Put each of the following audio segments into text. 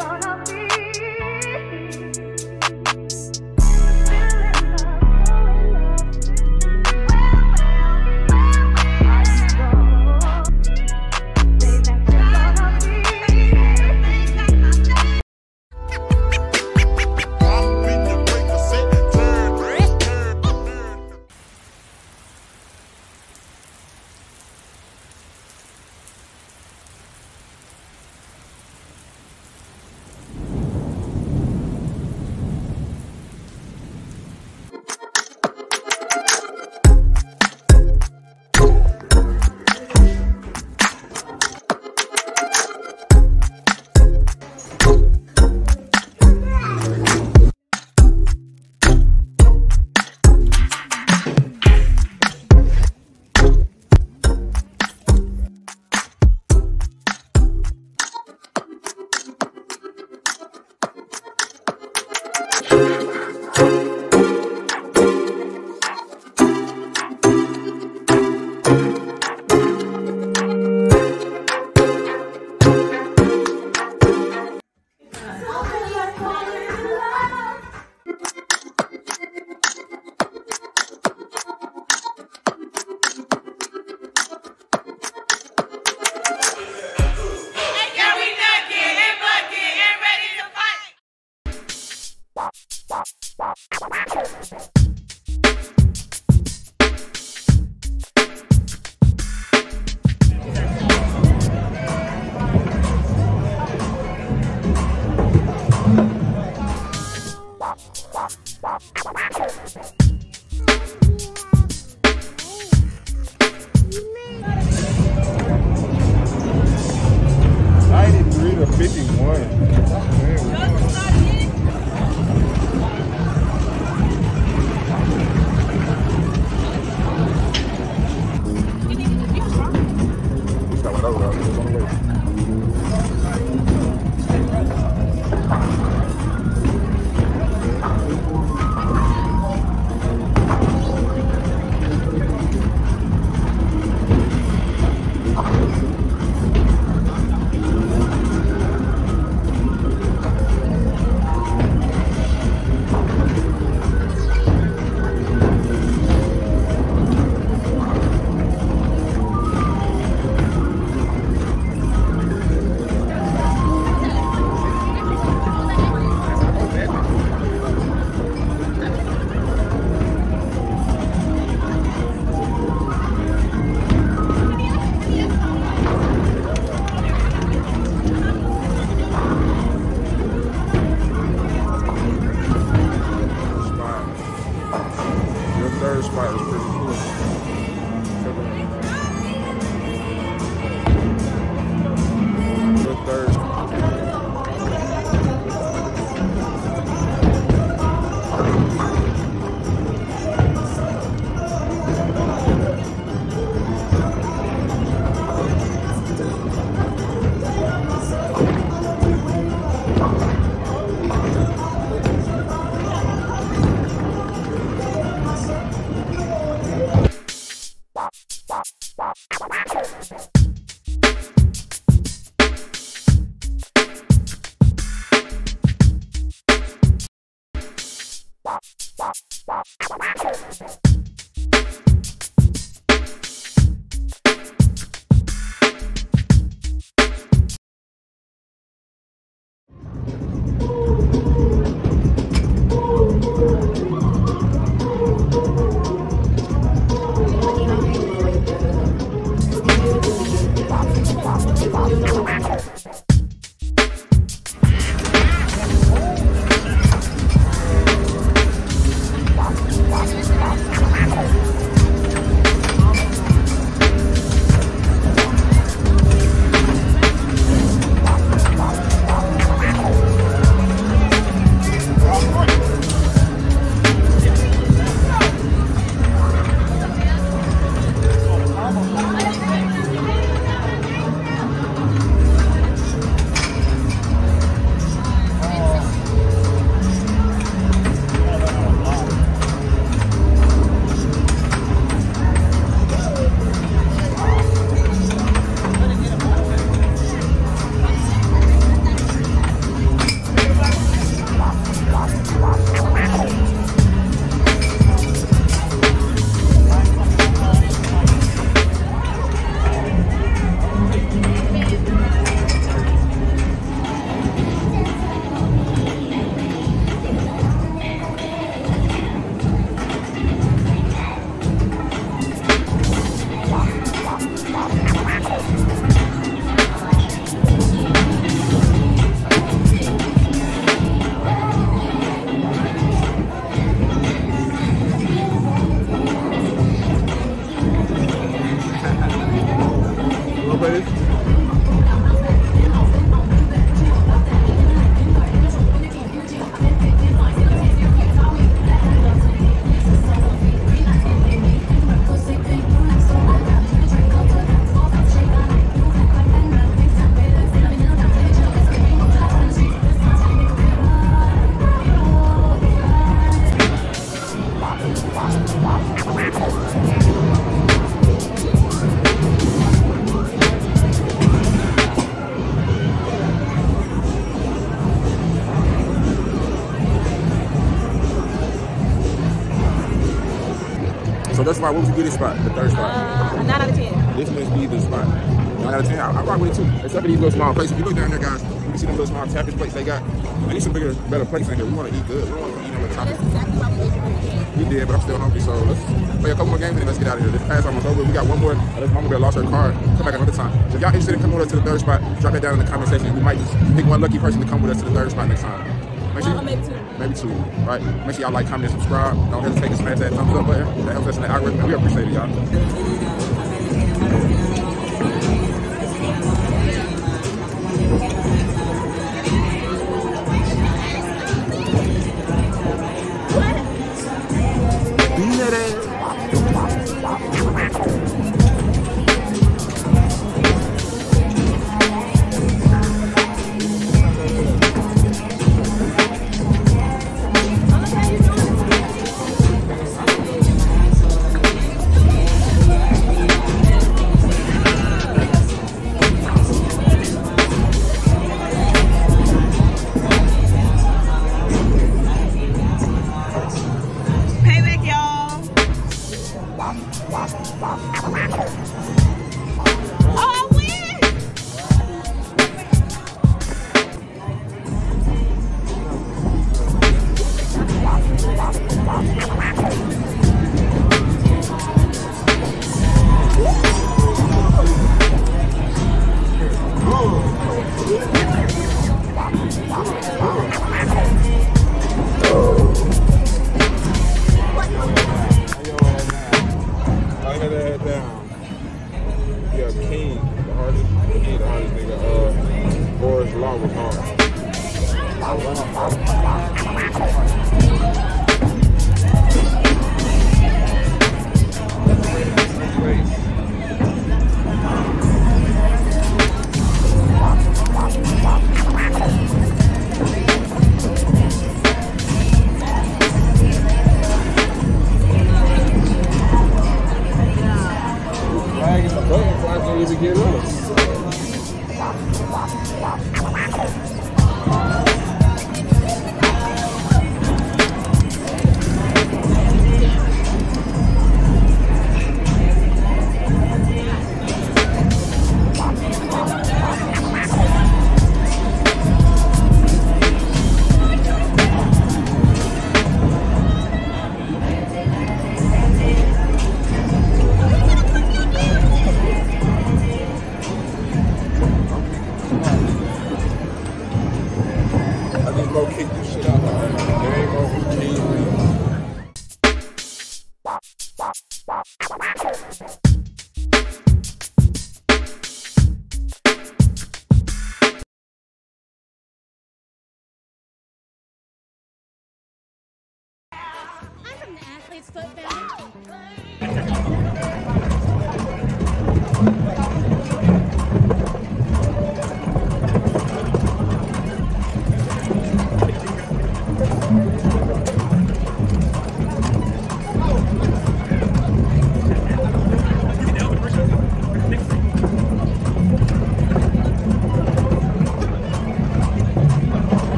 gonna 装备很 What would you give this spot? The third spot. Uh, a 9 out of 10. This must be the spot. Nine out of ten. I, I rock with it too. Except for these little small places. If you look down there, guys, you can see them little small tapping plates they got. I need some bigger, better plates in here. We want to eat good. We don't want to eat no little That's exactly we ate the weekend. We did, but I'm still hungry, so let's play a couple more games and then let's get out of here. This pass almost over. We got one more. Uh, this mama bear lost her card. Come back another time. So if y'all interested in coming with us to the third spot, drop that down in the comment section. We might just pick one lucky person to come with us to the third spot next time. Make sure Well, or maybe two. Right. Make sure y'all like, comment, and subscribe. Don't hesitate to smash that thumbs up button. That helps us in the algorithm. We appreciate it, y'all. Nigga. Uh, Boris Law was hard.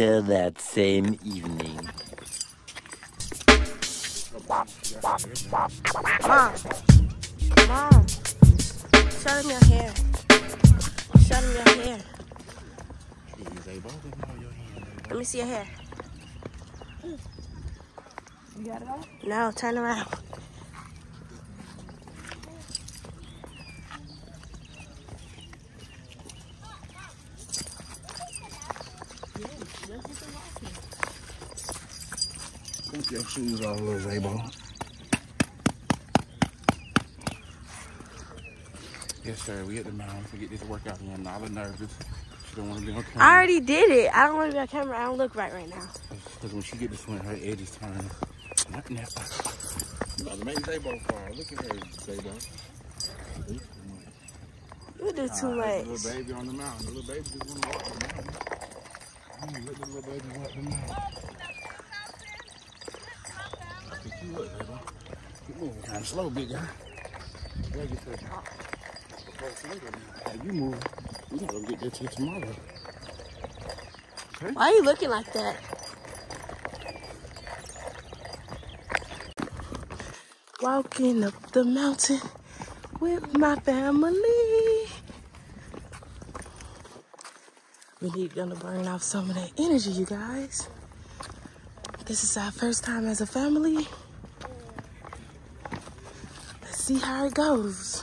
Later that same evening. Mom. Mom. Show them your hair. Show them your hair. Let me see your hair. You got it on? No, turn around. a little Yes, sir. We at the to get this workout in. All. She don't want to be on camera. I already did it. I don't want to be on camera. I don't look right right now. Because when she get this one, her edges turn. Not now. You did too much. Little baby on the mountain. The little baby just want to walk the mountain. The little baby walk the mountain. Pick you up, Zabo. Keep moving kind of slow, big guy. Gotta get to the top. Before it's later. Hey, you move. We gotta get there till tomorrow. Why are you looking like that? Walking up the mountain with my family. We need gonna burn off some of that energy, you guys. This is our first time as a family. See how it goes.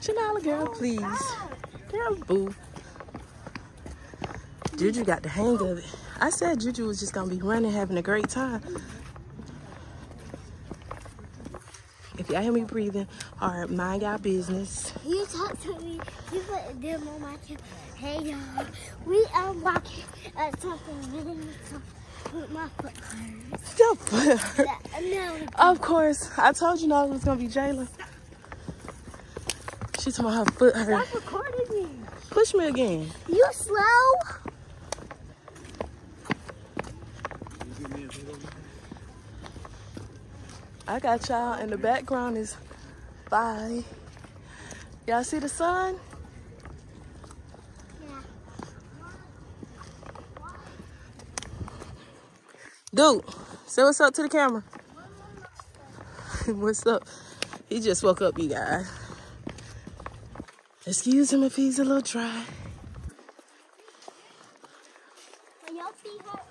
Janala girl, please. Girl, boo. Juju got the hang of it. I said Juju was just gonna be running, having a great time. If y'all hear me breathing hard, mind y'all business. You talk to me. You put them on my camera. Hey y'all, we are walking at uh, something really with my foot. Stop put her. That- No, Of course, I told you no, it was gonna be Jayla. She told me her foot hurt. stop recording me. Push me again. You slow? I got y'all, and the background is bye. Y'all see the sun? Dude, say what's up to the camera. what's up? He just woke up, you guys. Excuse him if he's a little dry. Are y'all feet hurt?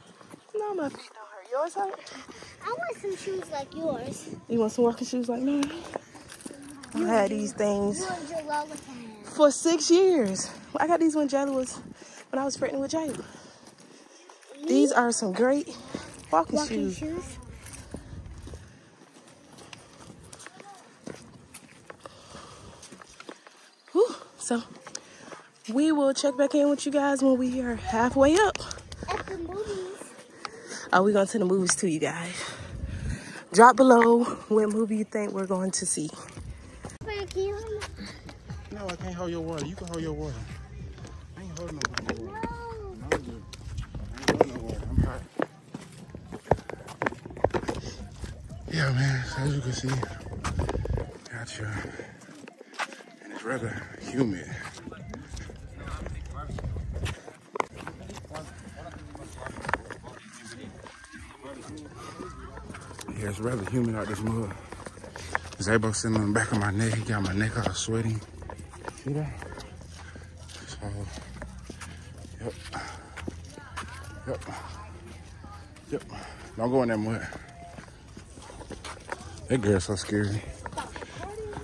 No, my feet don't hurt. Yours hurt? I want some shoes like yours. You want some walking shoes like mine? I had these things You and your Lola fan. for six years. I got these when Jayla was, when I was pregnant with Jayla. These are some great walking, Walking shoes. shoes. Whew. So we will check back in with you guys when we are halfway up. At the movies. Are we going to the movies too, you guys? Drop below what movie you think we're going to see. Frankie, I'm No, I can't hold your water. You can hold your water. I ain't holding no water. no. No, dude. I ain't holding no water. I'm hot. Yeah, man. So as you can see, got you. Uh, and it's rather humid. Yeah, it's rather humid out this mud. Zabo sitting on the back of my neck. He got my neck all sweaty. See that? So, yep. Yep. Yep. Don't go in that mud. That girl's so scary.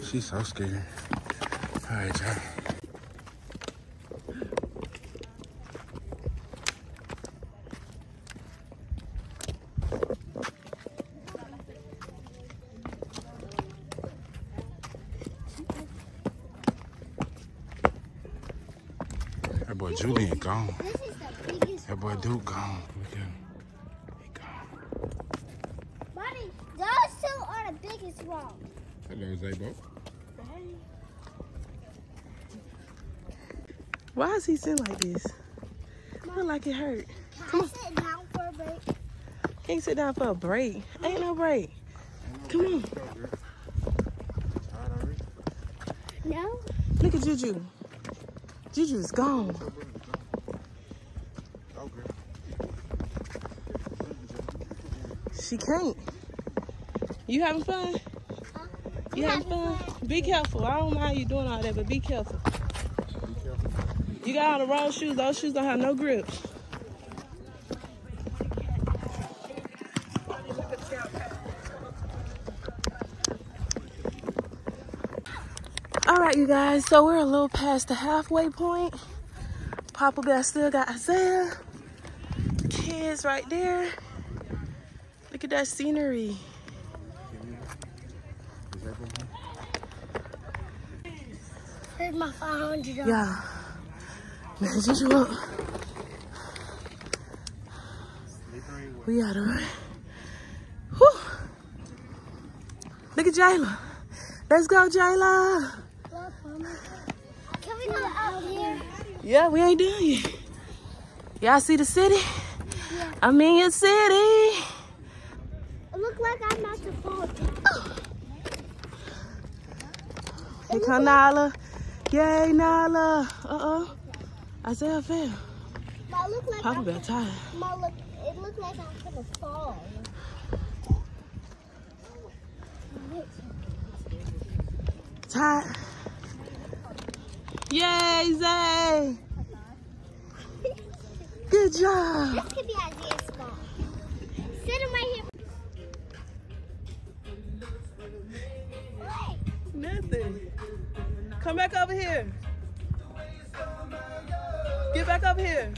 She's so scary. All right, y'all. That boy Julian gone. That boy Duke gone. Look at him. He gone. Mommy, those two are the biggest one. Hello, Zabo. Why is he sitting like this? Look like it hurt. Can I sit down for a break? Can't sit down for a break. Ain't no break. Come on. No? Look at Juju. Juju's gone. She can't. You having fun? You having fun? Be careful. I don't mind you doing all that, but be careful. You got on the wrong shoes. Those shoes don't have no grip. All right, you guys. So we're a little past the halfway point. Papa got still got Isaiah. Kids right there. Look at that scenery. Here's my 500 Yeah. Message you up. We out of. Whew. Look at Jayla. Let's go, Jayla. Can we go out here? Yeah, we ain't done yet. Y'all see the city? I'm in your city. It look like I'm about to fall. Here come Nala. Yay, Nala. Uh-oh. Isaiah fell. Ma, look like Papa I'm, better tired. Ma, look, it look like I'm gonna fall. Tired. Yay, Zay. Good job. This could be Isaiah's spot. Sit him right here. Nothing. Come back over here. Get back over here.